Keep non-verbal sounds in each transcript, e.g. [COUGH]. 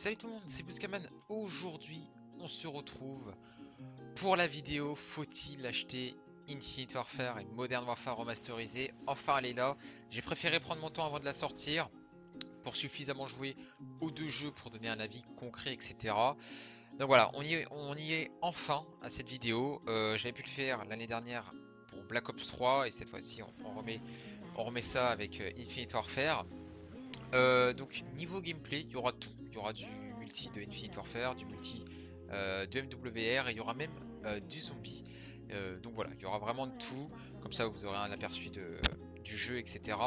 Salut tout le monde, c'est Buskaman. Aujourd'hui, on se retrouve pour la vidéo Faut-il acheter Infinite Warfare et Modern Warfare remasterisé Enfin, elle est là. J'ai préféré prendre mon temps avant de la sortir pour suffisamment jouer aux deux jeux pour donner un avis concret, etc. Donc voilà, on y est, enfin à cette vidéo. Euh, j'avais pu le faire l'année dernière pour Black Ops 3 et cette fois-ci, on, remet, on remet ça avec euh, Infinite Warfare. Euh, donc niveau gameplay, il y aura tout. Il y aura du multi de Infinite Warfare, du multi euh, de MWR et il y aura même euh, du zombie. donc voilà, il y aura vraiment de tout. Comme ça, vous aurez un aperçu de, du jeu, etc.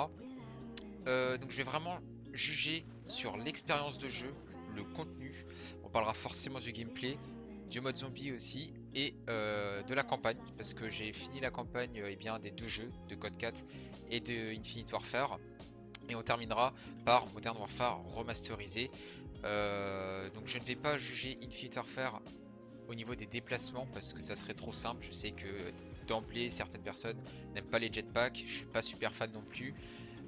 donc je vais vraiment juger sur l'expérience de jeu, le contenu. On parlera forcément du gameplay, du mode zombie aussi et de la campagne parce que j'ai fini la campagne eh bien, des deux jeux de Code 4 et de Infinite Warfare. Et on terminera par Modern Warfare remasterisé. Euh, donc je ne vais pas juger Infinite Warfare au niveau des déplacements parce que ça serait trop simple. Je sais que d'emblée certaines personnes n'aiment pas les jetpacks. Je suis pas super fan non plus.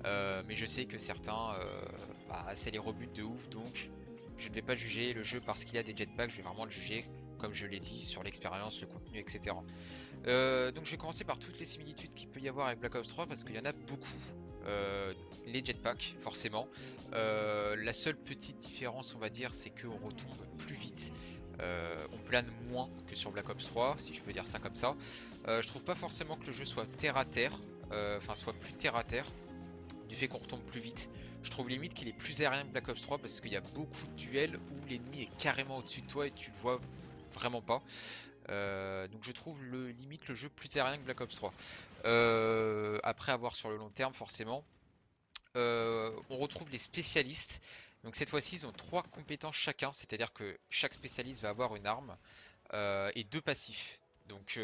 Euh, mais je sais que certains, euh, bah, c'est les rebuts de ouf. Donc je ne vais pas juger le jeu parce qu'il a des jetpacks. Je vais vraiment le juger comme je l'ai dit sur l'expérience, le contenu, etc. donc je vais commencer par toutes les similitudes qu'il peut y avoir avec Black Ops 3 parce qu'il y en a beaucoup. Euh, les jetpacks forcément. Euh, la seule petite différence on va dire c'est qu'on retombe plus vite. Euh, on plane moins que sur Black Ops 3 si je peux dire ça comme ça. je trouve pas forcément que le jeu soit terre à terre, enfin soit plus terre à terre du fait qu'on retombe plus vite. Je trouve limite qu'il est plus aérien que Black Ops 3 parce qu'il y a beaucoup de duels où l'ennemi est carrément au-dessus de toi et tu le vois vraiment pas. Donc je trouve le limite le jeu plus aérien que Black Ops 3. Euh, après avoir sur le long terme forcément. Euh, on retrouve les spécialistes. Donc cette fois-ci ils ont trois compétences chacun, c'est-à-dire que chaque spécialiste va avoir une arme euh, et deux passifs. Donc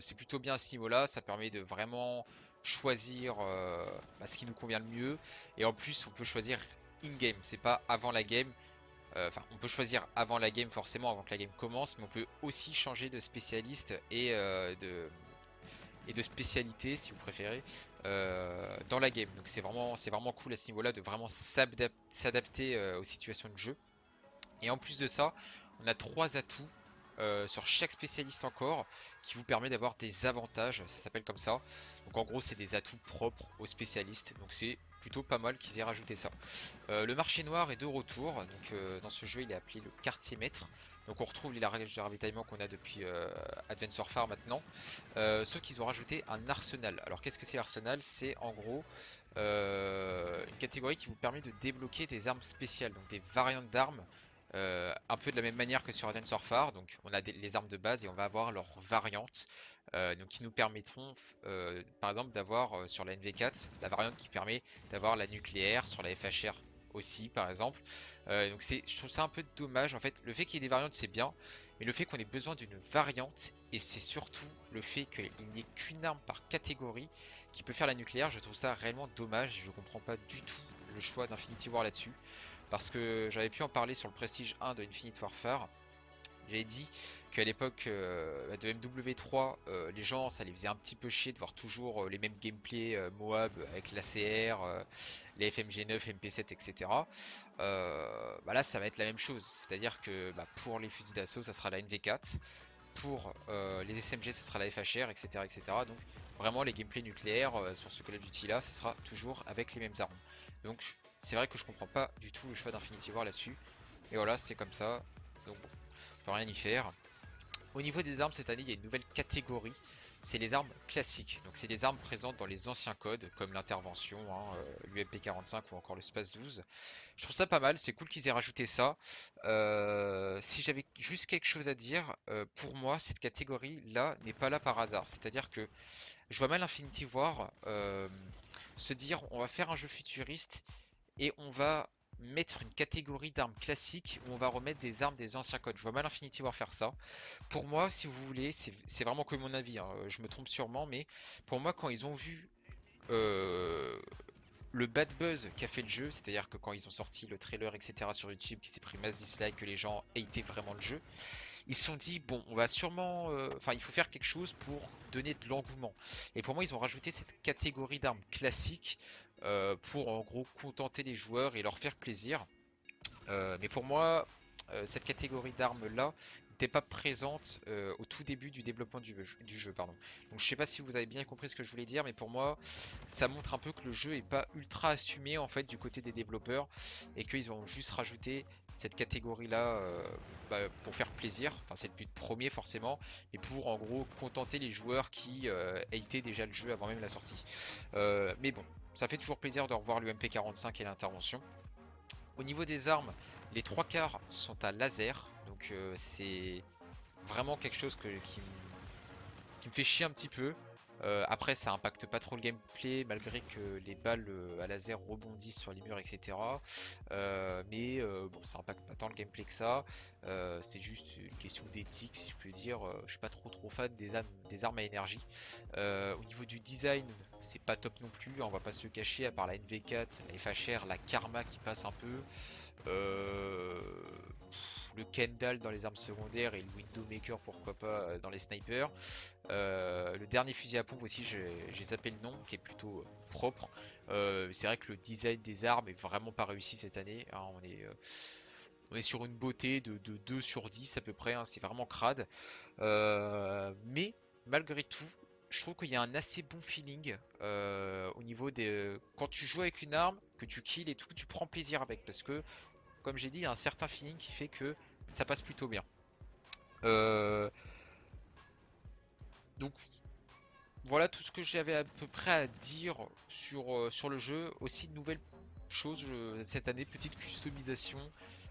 c'est plutôt bien à ce niveau-là, ça permet de vraiment choisir bah, ce qui nous convient le mieux. Et en plus on peut choisir in-game, c'est pas avant la game. Enfin, on peut choisir avant la game forcément, avant que la game commence, mais on peut aussi changer de spécialiste et de, et de spécialité si vous préférez euh, dans la game. Donc c'est vraiment, cool à ce niveau-là de vraiment s'adapter euh, aux situations de jeu. Et en plus de ça, on a trois atouts euh, sur chaque spécialiste encore qui vous permet d'avoir des avantages, ça s'appelle comme ça. Donc en gros c'est des atouts propres aux spécialistes, plutôt pas mal qu'ils aient rajouté ça. le marché noir est de retour, donc dans ce jeu il est appelé le quartier maître. Donc on retrouve les largages de ravitaillement qu'on a depuis euh, Advance maintenant. Euh, sauf qu'ils ont rajouté un arsenal. Alors qu'est-ce que c'est l'arsenal? C'est en gros euh, une catégorie qui vous permet de débloquer des armes spéciales, donc des variantes d'armes. un peu de la même manière que sur Advance Warfare, donc on a les armes de base et on va avoir leurs variantes, donc qui nous permettront, par exemple, d'avoir sur la NV4 la variante qui permet d'avoir la nucléaire, sur la FHR aussi, par exemple. Euh, donc je trouve ça un peu dommage en fait. Le fait qu'il y ait des variantes c'est bien, mais le fait qu'on ait besoin d'une variante et c'est surtout le fait qu'il n'y ait qu'une arme par catégorie qui peut faire la nucléaire, je trouve ça réellement dommage. Je comprends pas du tout le choix d'Infinity War là-dessus parce que j'avais pu en parler sur le Prestige 1 de Infinite Warfare. J'avais dit qu'à l'époque euh, de MW3, euh, les gens, ça les faisait un petit peu chier de voir toujours euh, les mêmes gameplays Moab avec l'ACR, les FMG9, MP7, etc. là, ça va être la même chose. C'est-à-dire que bah, pour les fusils d'assaut, ça sera la NV4. Pour les SMG, ça sera la FHR, etc. etc. Donc vraiment, les gameplays nucléaires sur ce Call of Duty là, ça sera toujours avec les mêmes armes. Donc c'est vrai que je comprends pas du tout le choix d'Infinity War là-dessus. Et voilà, c'est comme ça. Donc bon, on peut rien y faire. Au niveau des armes, cette année, il y a une nouvelle catégorie. C'est les armes classiques. Donc c'est des armes présentes dans les anciens codes, comme l'intervention, hein, euh, l'UMP45 ou encore le Space 12. Je trouve ça pas mal, c'est cool qu'ils aient rajouté ça. Euh, si j'avais juste quelque chose à dire, euh, pour moi, cette catégorie-là n'est pas là par hasard. C'est-à-dire que je vois mal Infinity War se dire on va faire un jeu futuriste et on va mettre une catégorie d'armes classiques où on va remettre des armes des anciens codes. Je vois mal Infinity War faire ça. Pour moi, si vous voulez, c'est vraiment que mon avis, hein. je me trompe sûrement, mais pour moi, quand ils ont vu euh, le bad buzz qu'a fait le jeu, c'est-à-dire que quand ils ont sorti le trailer, etc. sur YouTube, qui s'est pris mass dislike, que les gens été vraiment le jeu, ils se sont dit bon on va sûrement euh, enfin il faut faire quelque chose pour donner de l'engouement et pour moi ils ont rajouté cette catégorie d'armes classiques euh, pour en gros contenter les joueurs et leur faire plaisir. mais pour moi, cette catégorie d'armes là n'était pas présente au tout début du développement du, jeu. Pardon. Donc je sais pas si vous avez bien compris ce que je voulais dire, mais pour moi, ça montre un peu que le jeu est pas ultra assumé en fait du côté des développeurs et qu'ils ont juste rajouté cette catégorie là euh, bah, pour faire plaisir, enfin c'est le but premier forcément, et pour en gros contenter les joueurs qui euh, déjà le jeu avant même la sortie. Euh, mais bon, ça fait toujours plaisir de revoir le MP45 et l'intervention. Au niveau des armes, les trois quarts sont à laser, donc euh, c'est vraiment quelque chose qui me fait chier un petit peu. Euh, après, ça impacte pas trop le gameplay, malgré que les balles euh, à laser rebondissent sur les murs, etc. Euh, mais bon, ça impacte pas tant le gameplay que ça. c'est juste une question d'éthique, si je peux dire. je suis pas trop trop fan des, armes, des armes à énergie. au niveau du design, c'est pas top non plus. On va pas se cacher, à part la NV4, la FHR, la Karma qui passe un peu le Kendall dans les armes secondaires et le Windowmaker pourquoi pas euh, dans les snipers. Euh, le dernier fusil à pompe aussi, j'ai zappé le nom, qui est plutôt euh, propre. c'est vrai que le design des armes est vraiment pas réussi cette année. Hein. on, est, sur une beauté de, 2 sur 10 à peu près, hein. c'est vraiment crade. mais malgré tout, je trouve qu'il y a un assez bon feeling au niveau des. Quand tu joues avec une arme, que tu kills et tout, tu prends plaisir avec parce que comme j'ai dit, un certain feeling qui fait que ça passe plutôt bien. Euh, donc voilà tout ce que j'avais à peu près à dire sur, euh, sur le jeu. Aussi de nouvelles choses cette année, petite customisation.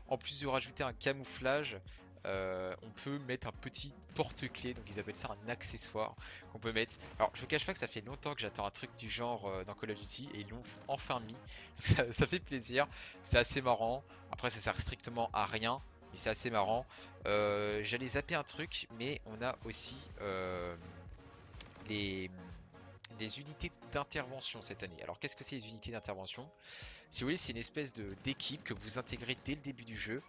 En plus de rajouter un camouflage, euh, on peut mettre un petit porte-clés, donc ils appellent ça un accessoire qu'on peut mettre. Alors je vous cache pas que ça fait longtemps que j'attends un truc du genre euh, dans Call of Duty et ils l'ont enfin mis. [LAUGHS] Ça, fait plaisir, c'est assez marrant. Après ça sert strictement à rien, mais c'est assez marrant. Euh, j'allais zapper un truc, mais on a aussi les, les unités d'intervention cette année. Alors qu'est-ce que c'est les unités d'intervention? Si vous voulez, c'est une espèce d'équipe que vous intégrez dès le début du jeu.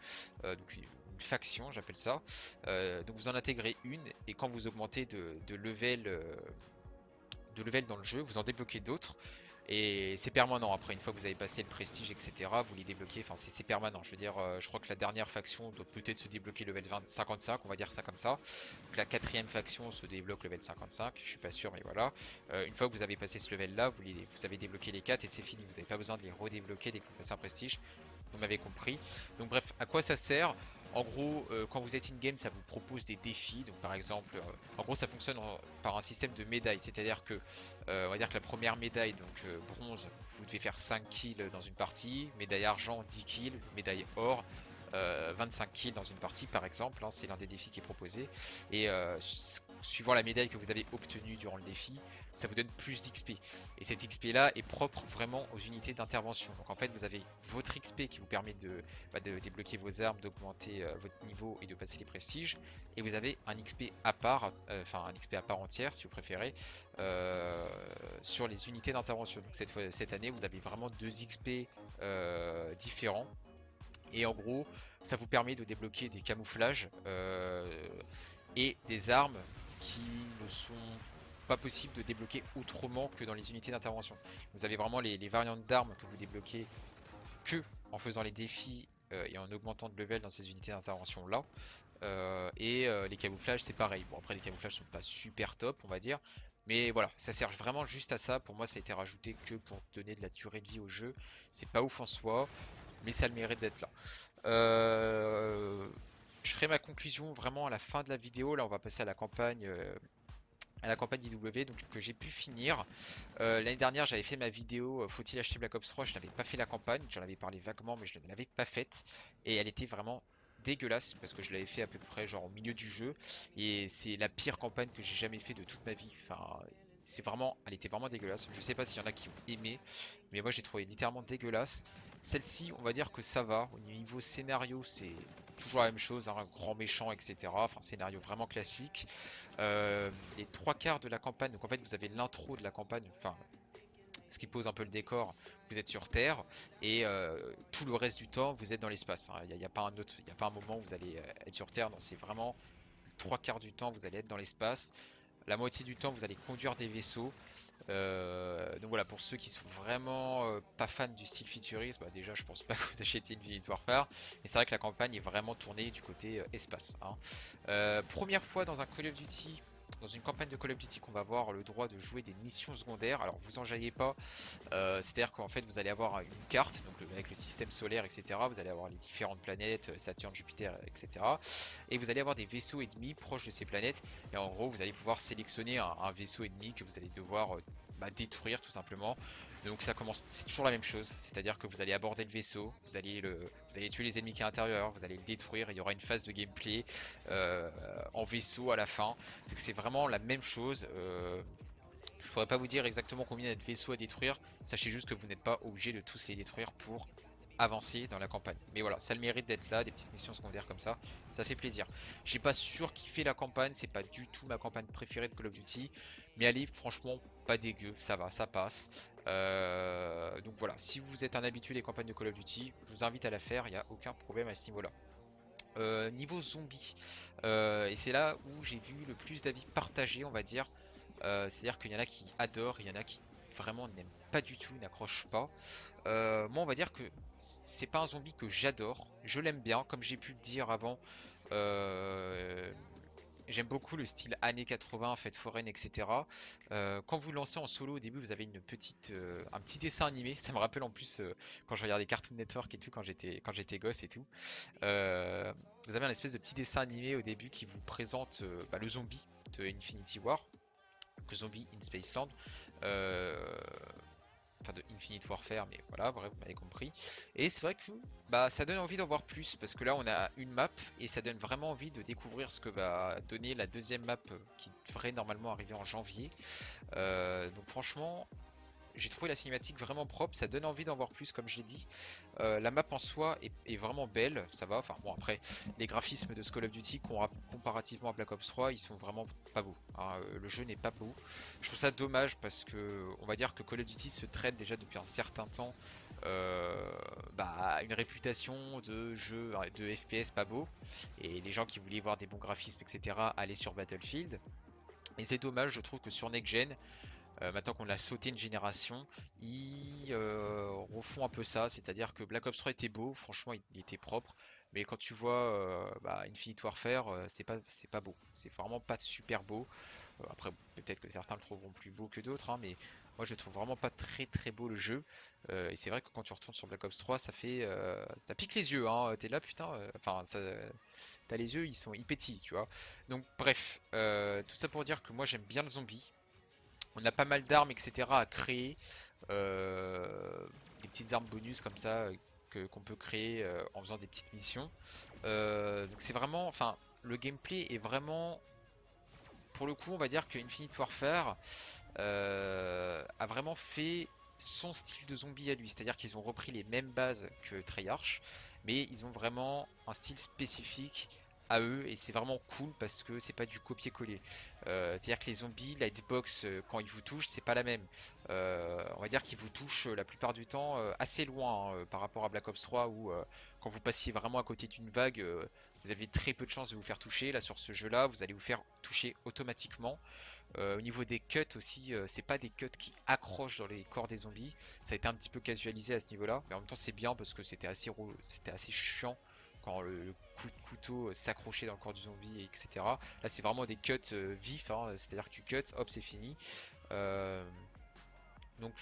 Faction, j'appelle ça. Euh, donc vous en intégrez une et quand vous augmentez de, level, euh, de level dans le jeu, vous en débloquez d'autres. Et c'est permanent après, une fois que vous avez passé le prestige, etc., vous les débloquez, enfin c'est permanent. Je veux dire, euh, je crois que la dernière faction doit peut-être se débloquer level 20, 55, on va dire ça comme ça. la quatrième faction se débloque level 55, je suis pas sûr, mais voilà. une fois que vous avez passé ce level là, vous, vous avez débloqué les 4 et c'est fini, vous n'avez pas besoin de les redébloquer dès que vous passez un prestige. Vous m'avez compris. Donc bref, à quoi ça sert? En gros, euh, quand vous êtes in-game, ça vous propose des défis. Donc, par exemple, euh, en gros, ça fonctionne par un système de médailles. C'est-à-dire que, euh, on va que la première médaille, donc bronze, vous devez faire 5 kills dans une partie. Médaille argent, 10 kills. Médaille or, 25 kills dans une partie, par exemple. Hein, c'est l'un des défis qui est proposé. Et suivant la médaille que vous avez obtenue durant le défi, ça vous donne plus d'XP. Et cet XP là est propre vraiment aux unités d'intervention. Donc en fait vous avez votre XP qui vous permet de, bah, débloquer vos armes, d'augmenter euh, votre niveau et de passer les prestiges. Et vous avez un XP à part, euh, enfin un XP à part entière si vous préférez, euh, sur les unités d'intervention. Donc cette, cette année vous avez vraiment deux XP différents. Et en gros ça vous permet de débloquer des camouflages et des armes qui ne sont pas possible de débloquer autrement que dans les unités d'intervention. Vous avez vraiment les, variantes d'armes que vous débloquez que en faisant les défis euh, et en augmentant de level dans ces unités d'intervention là. Euh, et euh, les camouflages c'est pareil. Bon après les camouflages sont pas super top on va dire. Mais voilà, ça sert vraiment juste à ça. Pour moi ça a été rajouté que pour donner de la durée de vie au jeu. C'est pas ouf en soi, mais ça le mérite d'être là. je ferai ma conclusion vraiment à la fin de la vidéo. Là on va passer à la campagne à la campagne IW donc que j'ai pu finir. Euh, l'année dernière j'avais fait ma vidéo euh, faut-il acheter Black Ops 3, je n'avais pas fait la campagne, j'en avais parlé vaguement mais je ne l'avais pas faite et elle était vraiment dégueulasse parce que je l'avais fait à peu près genre au milieu du jeu et c'est la pire campagne que j'ai jamais fait de toute ma vie. Enfin c'est vraiment, elle était vraiment dégueulasse. Je sais pas s'il y en a qui ont aimé, mais moi j'ai trouvé littéralement dégueulasse. Celle-ci, on va dire que ça va. Au niveau scénario, c'est toujours la même chose, un grand méchant, etc. Enfin, scénario vraiment classique. Euh, les trois quarts de la campagne, donc en fait vous avez l'intro de la campagne, enfin ce qui pose un peu le décor, vous êtes sur Terre et euh, tout le reste du temps vous êtes dans l'espace. Hein. Il n'y a, pas un autre, il a pas un moment où vous allez euh, être sur Terre, c'est vraiment trois quarts du temps vous allez être dans l'espace. La moitié du temps vous allez conduire des vaisseaux donc voilà, pour ceux qui sont vraiment pas fans du style futuriste, bah déjà je pense pas [LAUGHS] que vous achetiez Infinite Warfare, mais c'est vrai que la campagne est vraiment tournée du côté espace. Hein. première fois dans un Call of Duty dans une campagne de Call of Duty qu'on va avoir le droit de jouer des missions secondaires. Alors vous en jaillez pas, euh, c'est-à-dire qu'en fait vous allez avoir une carte, donc avec le système solaire, etc. Vous allez avoir les différentes planètes, euh, Saturne, Jupiter, etc. Et vous allez avoir des vaisseaux ennemis proches de ces planètes. Et en gros vous allez pouvoir sélectionner un, vaisseau ennemi que vous allez devoir euh, bah, détruire tout simplement. Donc ça commence, c'est toujours la même chose, c'est-à-dire que vous allez aborder le vaisseau, vous allez le, vous allez tuer les ennemis qui sont à l'intérieur, vous allez le détruire, il y aura une phase de gameplay euh, en vaisseau à la fin. C'est vraiment la même chose. Euh, je pourrais pas vous dire exactement combien il y a de vaisseaux à détruire, sachez juste que vous n'êtes pas obligé de tous les détruire pour avancer dans la campagne. Mais voilà, ça le mérite d'être là, des petites missions secondaires comme ça, ça fait plaisir. J'ai pas sûr fait la campagne, c'est pas du tout ma campagne préférée de Call of Duty, mais elle est franchement pas dégueu, ça va, ça passe. Euh, donc voilà, si vous êtes un habitué des campagnes de Call of Duty, je vous invite à la faire, il n'y a aucun problème à ce niveau-là. Euh, niveau zombie, euh, et c'est là où j'ai vu le plus d'avis partagés, on va dire. C'est-à-dire qu'il y en a qui adorent, il y en a qui vraiment n'aiment pas du tout, n'accrochent pas. moi, on va dire que c'est pas un zombie que j'adore. Je l'aime bien, comme j'ai pu le dire avant. J'aime beaucoup le style années 80, fête foraine, etc. Euh, quand vous lancez en solo au début, vous avez une petite, euh, un petit dessin animé. Ça me rappelle en plus euh, quand je regardais Cartoon Network et tout, quand j'étais, gosse et tout. vous avez un espèce de petit dessin animé au début qui vous présente bah, le zombie de Infinity War, que Zombie in Spaceland enfin de Infinite Warfare, mais voilà, vous m'avez compris. Et c'est vrai que bah, ça donne envie d'en voir plus, parce que là on a une map, et ça donne vraiment envie de découvrir ce que va donner la deuxième map qui devrait normalement arriver en janvier. Euh, donc franchement, j'ai trouvé la cinématique vraiment propre, ça donne envie d'en voir plus comme je l'ai dit. Euh, la map en soi est, vraiment belle, ça va. Enfin bon après, les graphismes de ce Call of Duty comparativement à Black Ops 3, ils sont vraiment pas beaux. Hein. Euh, le jeu n'est pas beau. Je trouve ça dommage parce que on va dire que Call of Duty se traite déjà depuis un certain temps euh, bah, une réputation de jeu de FPS pas beau. Et les gens qui voulaient voir des bons graphismes, etc., allaient sur Battlefield. Et c'est dommage, je trouve que sur Next Gen, euh, maintenant qu'on a sauté une génération, ils euh, refont un peu ça, c'est-à-dire que Black Ops 3 était beau, franchement il, était propre, mais quand tu vois euh, bah, Infinite Warfare, c'est pas pas beau, c'est vraiment pas super beau. après peut-être que certains le trouveront plus beau que d'autres, hein, mais moi je trouve vraiment pas très très beau le jeu. et c'est vrai que quand tu retournes sur Black Ops 3, ça fait ça pique les yeux, hein, t'es là putain, enfin t'as les yeux ils sont ils pétillent, tu vois. Donc bref, tout ça pour dire que moi j'aime bien le zombie. On a pas mal d'armes, etc. à créer. Euh, des petites armes bonus comme ça euh, qu'on peut créer euh, en faisant des petites missions. donc c'est vraiment, enfin, le gameplay est vraiment, pour le coup, on va dire que Infinite Warfare a vraiment fait son style de zombie à lui, c'est-à-dire qu'ils ont repris les mêmes bases que Treyarch, mais ils ont vraiment un style spécifique à eux et c'est vraiment cool parce que c'est pas du copier-coller. Euh, c'est-à-dire que les zombies, la hitbox euh, quand ils vous touchent, c'est pas la même. Euh, on va dire qu'ils vous touchent la plupart du temps assez loin hein, par rapport à Black Ops 3 où quand vous passiez vraiment à côté d'une vague, vous avez très peu de chances de vous faire toucher. Là sur ce jeu-là, vous allez vous faire toucher automatiquement. au niveau des cuts aussi, c'est pas des cuts qui accrochent dans les corps des zombies. Ça a été un petit peu casualisé à ce niveau-là, mais en même temps c'est bien parce que c'était assez, c'était assez chiant quand le, coup de couteau s'accrochait dans le corps du zombie, etc. Là, c'est vraiment des cuts euh, vifs, hein, c'est-à-dire que tu cuts, hop, c'est fini. Euh, donc,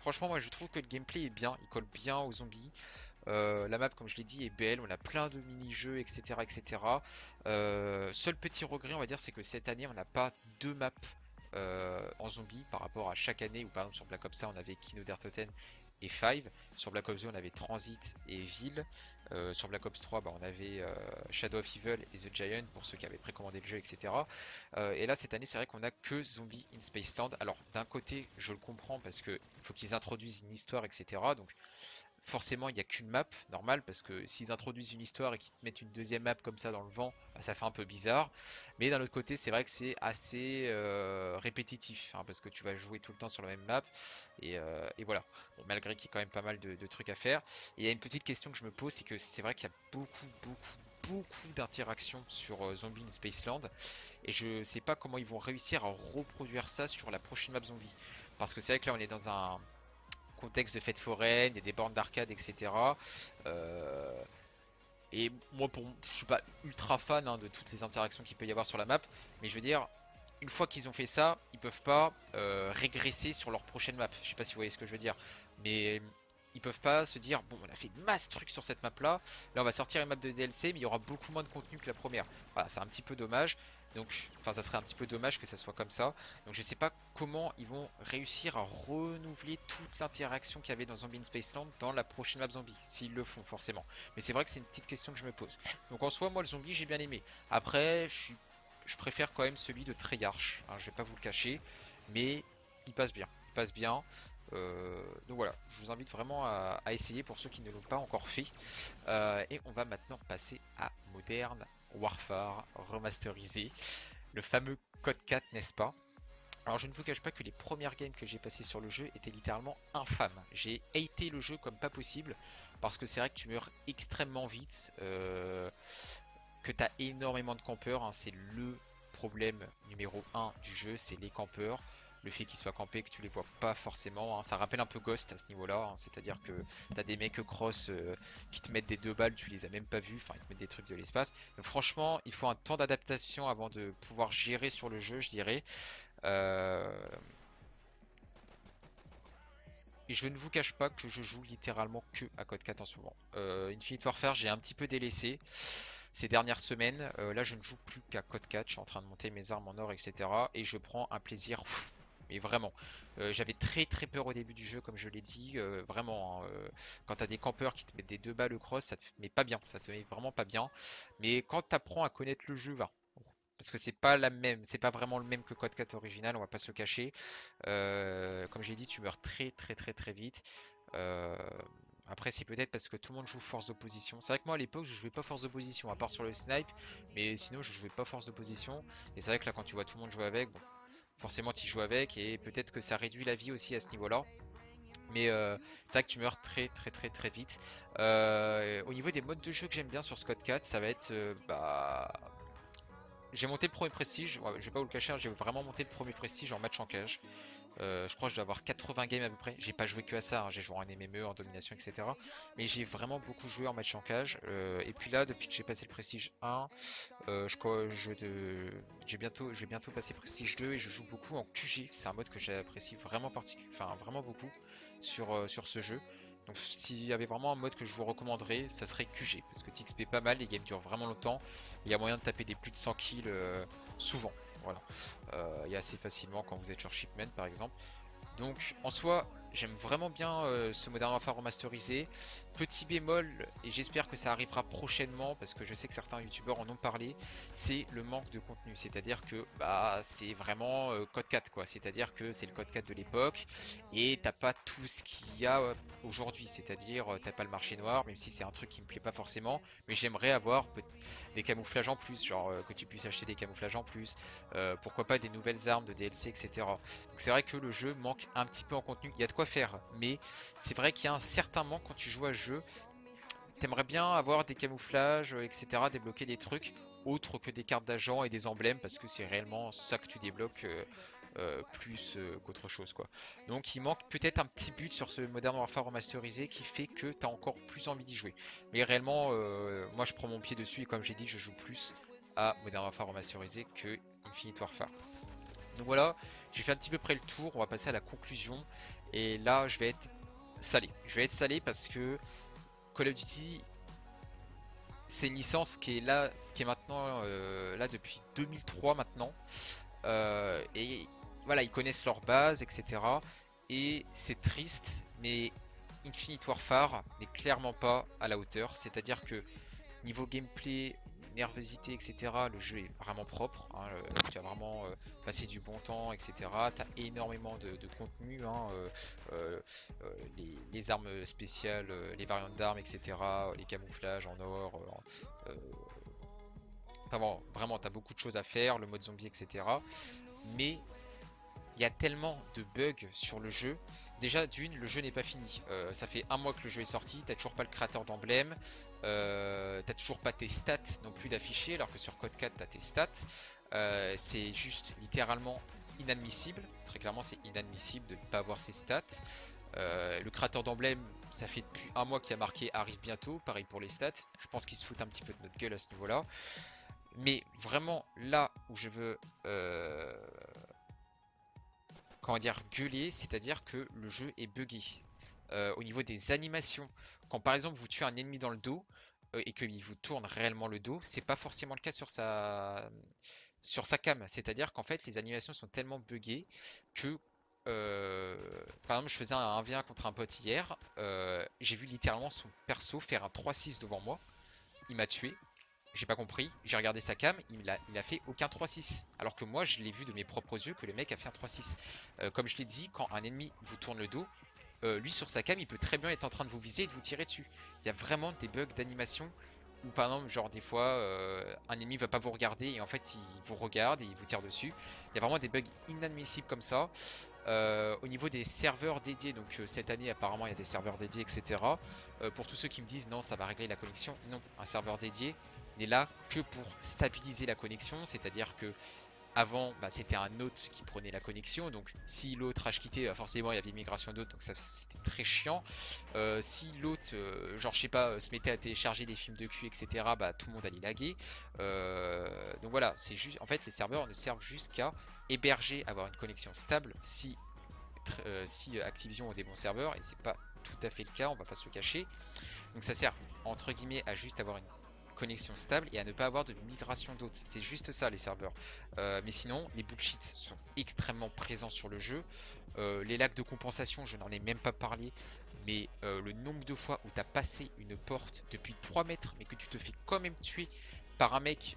franchement, moi, je trouve que le gameplay est bien, il colle bien aux zombies. Euh, la map, comme je l'ai dit, est belle. On a plein de mini-jeux, etc., etc. seul petit regret, on va dire, c'est que cette année, on n'a pas deux maps en zombie par rapport à chaque année. Ou par exemple sur Black Ops 1, on avait Kino Dertoten et 5. Sur Black Ops 2, on avait Transit et Ville. Euh, sur Black Ops 3, bah, on avait euh, Shadow of Evil et The Giant pour ceux qui avaient précommandé le jeu, etc. Euh, et là, cette année, c'est vrai qu'on a que Zombie in Spaceland. Alors, d'un côté, je le comprends parce qu'il faut qu'ils introduisent une histoire, etc. Donc, forcément il n'y a qu'une map, normal, parce que s'ils introduisent une histoire et qu'ils te mettent une deuxième map comme ça dans le vent, bah, ça fait un peu bizarre. Mais d'un autre côté, c'est vrai que c'est assez euh, répétitif, hein, parce que tu vas jouer tout le temps sur la même map, et, euh, voilà. malgré qu'il y ait quand même pas mal de, trucs à faire. Et il y a une petite question que je me pose, c'est que c'est vrai qu'il y a beaucoup, beaucoup, beaucoup d'interactions sur euh, Zombie in Spaceland, et je sais pas comment ils vont réussir à reproduire ça sur la prochaine map Zombie. Parce que c'est vrai que là on est dans un contexte de fête foraine, il y a des bornes d'arcade, etc. Euh, et moi, pour, je suis pas ultra fan hein, de toutes les interactions qu'il peut y avoir sur la map, mais je veux dire, une fois qu'ils ont fait ça, ils peuvent pas euh, régresser sur leur prochaine map. Je sais pas si vous voyez ce que je veux dire, mais ils peuvent pas se dire bon on a fait masse trucs sur cette map là là on va sortir une map de DLC mais il y aura beaucoup moins de contenu que la première voilà c'est un petit peu dommage donc enfin ça serait un petit peu dommage que ça soit comme ça. Donc je sais pas comment ils vont réussir à renouveler toute l'interaction qu'il y avait dans Zombie in Spaceland dans la prochaine map zombie s'ils le font forcément. Mais c'est vrai que c'est une petite question que je me pose. Donc en soi moi le zombie j'ai bien aimé. Après je, préfère quand même celui de Treyarch hein, je vais pas vous le cacher mais il passe bien il passe bien. Euh, donc voilà, je vous invite vraiment à, essayer pour ceux qui ne l'ont pas encore fait. Euh, et on va maintenant passer à Modern Warfare remasterisé, le fameux Code 4, n'est-ce pas? Alors je ne vous cache pas que les premières games que j'ai passées sur le jeu étaient littéralement infâmes. J'ai haté le jeu comme pas possible parce que c'est vrai que tu meurs extrêmement vite, euh, que tu as énormément de campeurs, hein. c'est le problème numéro 1 du jeu, c'est les campeurs le fait qu'ils soient campés, que tu les vois pas forcément. Hein. Ça rappelle un peu Ghost à ce niveau-là, hein. c'est-à-dire que t'as des mecs cross euh, qui te mettent des deux balles, tu les as même pas vus, enfin ils te mettent des trucs de l'espace. Donc franchement, il faut un temps d'adaptation avant de pouvoir gérer sur le jeu, je dirais. Euh, et je ne vous cache pas que je joue littéralement que à Code 4 en ce moment. Euh, Infinite Warfare, j'ai un petit peu délaissé ces dernières semaines. là, je ne joue plus qu'à Code 4. Je suis en train de monter mes armes en or, etc. Et je prends un plaisir fou mais vraiment. Euh, j'avais très très peur au début du jeu, comme je l'ai dit. Euh, vraiment, hein, euh, quand t'as des campeurs qui te mettent des deux balles cross, ça te met pas bien. Ça te met vraiment pas bien. Mais quand t'apprends à connaître le jeu, va. Parce que c'est pas la même, c'est pas vraiment le même que Code 4 original, on va pas se le cacher. comme j'ai dit, tu meurs très très très très vite. Après, c'est peut-être parce que tout le monde joue force d'opposition. C'est vrai que moi à l'époque, je jouais pas force d'opposition, à part sur le snipe, mais sinon je jouais pas force d'opposition. Et c'est vrai que là, quand tu vois tout le monde jouer avec, bon, forcément tu joues avec et peut-être que ça réduit la vie aussi à ce niveau-là. Mais euh, c'est vrai que tu meurs très très très très vite. Euh, au niveau des modes de jeu que j'aime bien sur Scott 4, ça va être euh, bah j'ai monté le premier prestige, je vais pas vous le cacher, hein, j'ai vraiment monté le premier prestige en match en cage. Euh, je crois que je dois avoir 80 games à peu près. J'ai pas joué que à ça, hein. j'ai joué en MME, en domination, etc. Mais j'ai vraiment beaucoup joué en match en cage. Euh, et puis là, depuis que j'ai passé le Prestige 1, euh, je crois j'ai bientôt, j'ai bientôt passé Prestige 2 et je joue beaucoup en QG. C'est un mode que j'apprécie vraiment particulier, enfin vraiment beaucoup sur, sur ce jeu. Donc s'il y avait vraiment un mode que je vous recommanderais, ça serait QG parce que TXP pas mal, les games durent vraiment longtemps. Il y a moyen de taper des plus de 100 kills souvent. Voilà. Euh, et assez facilement quand vous êtes sur Shipment par exemple. Donc en soi, j'aime vraiment bien euh, ce Modern Warfare remasterisé. Petit bémol, et j'espère que ça arrivera prochainement parce que je sais que certains youtubeurs en ont parlé, c'est le manque de contenu. C'est-à-dire que bah c'est vraiment euh, code 4 quoi. C'est-à-dire que c'est le code 4 de l'époque et t'as pas tout ce qu'il y a euh, aujourd'hui. C'est-à-dire t'as pas le marché noir, même si c'est un truc qui me plaît pas forcément, mais j'aimerais avoir des camouflages en plus, genre que tu puisses acheter des camouflages en plus, pourquoi pas des nouvelles armes de DLC, etc. Donc c'est vrai que le jeu manque un petit peu en contenu. Il y a de quoi faire, mais c'est vrai qu'il y a un certain manque quand tu joues à jeu. T'aimerais bien avoir des camouflages, euh, etc., débloquer des trucs autres que des cartes d'agents et des emblèmes, parce que c'est réellement ça que tu débloques euh, euh, plus qu'autre chose quoi. Donc il manque peut-être un petit but sur ce Modern Warfare remasterisé qui fait que tu as encore plus envie d'y jouer. Mais réellement, moi je prends mon pied dessus et comme j'ai dit, je joue plus à Modern Warfare remasterisé que Infinite Warfare. Donc voilà, j'ai fait un petit peu près le tour, on va passer à la conclusion. Et là, je vais être salé. Je vais être salé parce que Call of Duty, c'est une licence qui est là, qui est maintenant euh, là depuis 2003 maintenant. Euh, et voilà, ils connaissent leur base, etc. Et c'est triste, mais Infinite Warfare n'est clairement pas à la hauteur. C'est-à-dire que niveau gameplay, nervosité, etc. Le jeu est vraiment propre. Hein, tu as vraiment euh, passé du bon temps, etc. Tu as énormément de, contenu. Hein, euh, euh, les, armes spéciales, les variantes d'armes, etc. Les camouflages en or. Enfin, vraiment, tu as beaucoup de choses à faire. Le mode zombie, etc. Mais il y a tellement de bugs sur le jeu Déjà, d'une, le jeu n'est pas fini. ça fait un mois que le jeu est sorti, t'as toujours pas le créateur d'emblème, euh, t'as toujours pas tes stats non plus d'afficher, alors que sur Code 4 t'as tes stats. Euh, c'est juste littéralement inadmissible. Très clairement, c'est inadmissible de ne pas avoir ses stats. Euh, le créateur d'emblème, ça fait depuis un mois qu'il a marqué arrive bientôt. Pareil pour les stats. Je pense qu'il se fout un petit peu de notre gueule à ce niveau-là. Mais vraiment, là où je veux... Comment dire, gueuler, c'est-à-dire que le jeu est buggé. Euh, au niveau des animations, quand par exemple vous tuez un ennemi dans le dos, et qu'il vous tourne réellement le dos, c'est pas forcément le cas sur sa, sur sa cam. C'est-à-dire qu'en fait, les animations sont tellement buggées que euh, par exemple, je faisais un 1v1 contre un pote hier. Euh, j'ai vu littéralement son perso faire un 3-6 devant moi. Il m'a tué. J'ai pas compris. J'ai regardé sa cam. Il a, il a fait aucun 3-6. Alors que moi, je l'ai vu de mes propres yeux que le mec a fait un 3-6. Euh, comme je l'ai dit, quand un ennemi vous tourne le dos, lui sur sa cam, il peut très bien être en train de vous viser et de vous tirer dessus. Il y a vraiment des bugs d'animation ou par exemple, genre des fois, euh, un ennemi va pas vous regarder et en fait il vous regarde et il vous tire dessus. Il y a vraiment des bugs inadmissibles comme ça. Euh, au niveau des serveurs dédiés, donc euh, cette année apparemment il y a des serveurs dédiés, etc. pour tous ceux qui me disent non, ça va régler la connexion, non, un serveur dédié n'est là que pour stabiliser la connexion, c'est-à-dire que avant, bah, c'était un hôte qui prenait la connexion. Donc, si l'autre rage quitté, bah, forcément, il y avait migration d'hôte. Donc, ça, c'était très chiant. Euh, si l'hôte, euh, genre, je sais pas, se mettait à télécharger des films de cul, etc., bah, tout le monde allait laguer. Euh, donc, voilà, c'est juste. En fait, les serveurs ne servent jusqu'à héberger, avoir une connexion stable si, si Activision ont des bons serveurs. Et c'est pas tout à fait le cas, on va pas se le cacher. Donc, ça sert, entre guillemets, à juste avoir une connexion stable et à ne pas avoir de migration d'autres. C'est juste ça les serveurs. Euh, mais sinon, les bullshits sont extrêmement présents sur le jeu. Euh, les lacs de compensation, je n'en ai même pas parlé. Mais euh, le nombre de fois où tu as passé une porte depuis 3 mètres, mais que tu te fais quand même tuer par un mec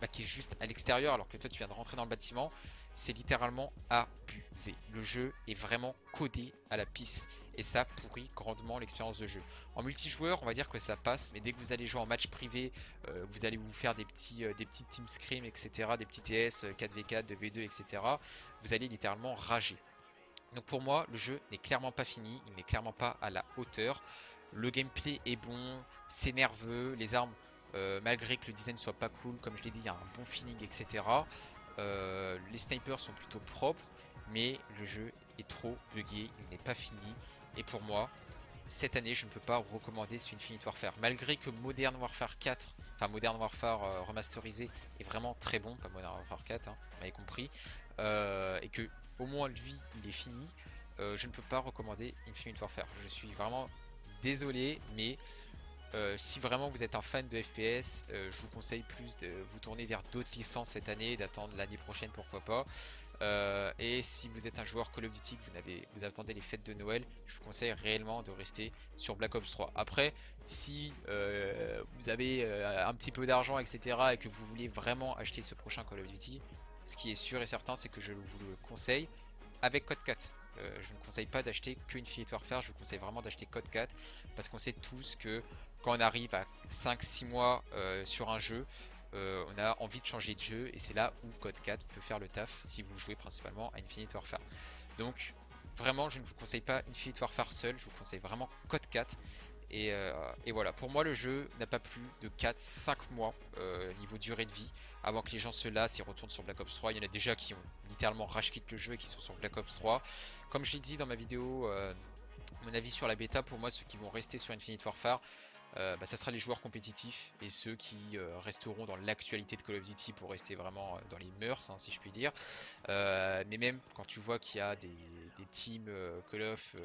bah, qui est juste à l'extérieur alors que toi tu viens de rentrer dans le bâtiment, c'est littéralement abusé. Le jeu est vraiment codé à la pisse et ça pourrit grandement l'expérience de jeu. En multijoueur, on va dire que ça passe, mais dès que vous allez jouer en match privé, euh, vous allez vous faire des petits, euh, team scrim, etc., des petits TS 4v4, 2v2, etc., vous allez littéralement rager. Donc pour moi, le jeu n'est clairement pas fini, il n'est clairement pas à la hauteur. Le gameplay est bon, c'est nerveux, les armes, euh, malgré que le design soit pas cool, comme je l'ai dit, il y a un bon feeling, etc. les snipers sont plutôt propres, mais le jeu est trop buggé, il n'est pas fini. Et pour moi, cette année, je ne peux pas recommander ce Infinite Warfare. Malgré que Modern Warfare 4, enfin Modern Warfare euh, remasterisé, est vraiment très bon, pas Modern Warfare 4, hein, vous m'avez compris, euh, et que au moins lui, il est fini, euh, je ne peux pas recommander Infinite Warfare. Je suis vraiment désolé, mais si vraiment vous êtes un fan de FPS, je vous conseille plus de vous tourner vers d'autres licences cette année, d'attendre l'année prochaine, pourquoi pas. Euh, et si vous êtes un joueur Call of Duty, vous, avez, vous attendez les fêtes de Noël, je vous conseille réellement de rester sur Black Ops 3. Après, si euh, vous avez euh, un petit peu d'argent, etc., et que vous voulez vraiment acheter ce prochain Call of Duty, ce qui est sûr et certain, c'est que je vous le conseille avec Code 4. je ne conseille pas d'acheter que Infinite Warfare, je vous conseille vraiment d'acheter Code 4 parce qu'on sait tous que quand on arrive à 5-6 mois sur un jeu, euh, on a envie de changer de jeu et c'est là où Code 4 peut faire le taf si vous jouez principalement à Infinite Warfare. Donc vraiment je ne vous conseille pas Infinite Warfare seul, je vous conseille vraiment Code 4 euh, et, voilà, pour moi le jeu n'a pas plus de 4-5 mois euh, niveau durée de vie avant que les gens se lassent et retournent sur Black Ops 3. Il y en a déjà qui ont littéralement rage le jeu et qui sont sur Black Ops 3. Comme je l'ai dit dans ma vidéo, mon avis sur la bêta, pour moi ceux qui vont rester sur Infinite Warfare, euh, bah, ça sera les joueurs compétitifs et ceux qui euh, resteront dans l'actualité de Call of Duty pour rester vraiment euh, dans les mœurs, hein, si je puis dire. mais même quand tu vois qu'il y a des, teams Call of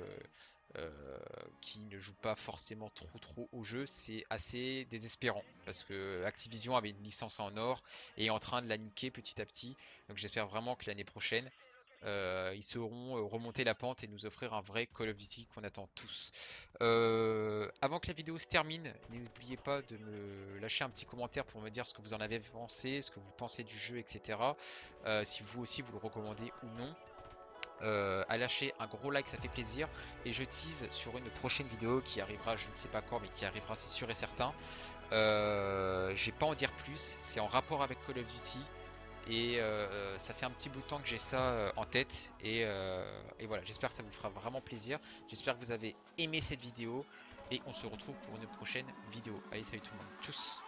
qui ne jouent pas forcément trop trop au jeu, c'est assez désespérant parce que Activision avait une licence en or et est en train de la niquer petit à petit. Donc j'espère vraiment que l'année prochaine euh, ils sauront euh, remonter la pente et nous offrir un vrai Call of Duty qu'on attend tous. Euh, avant que la vidéo se termine, n'oubliez pas de me lâcher un petit commentaire pour me dire ce que vous en avez pensé, ce que vous pensez du jeu, etc. si vous aussi vous le recommandez ou non. à lâcher un gros like, ça fait plaisir. Et je tease sur une prochaine vidéo qui arrivera, je ne sais pas quand, mais qui arrivera, c'est sûr et certain. Euh, je vais pas en dire plus, c'est en rapport avec Call of Duty. Et euh, ça fait un petit bout de temps que j'ai ça euh, en tête. Euh, et, voilà, j'espère que ça vous fera vraiment plaisir. J'espère que vous avez aimé cette vidéo. Et on se retrouve pour une prochaine vidéo. Allez, salut tout le monde. Tchuss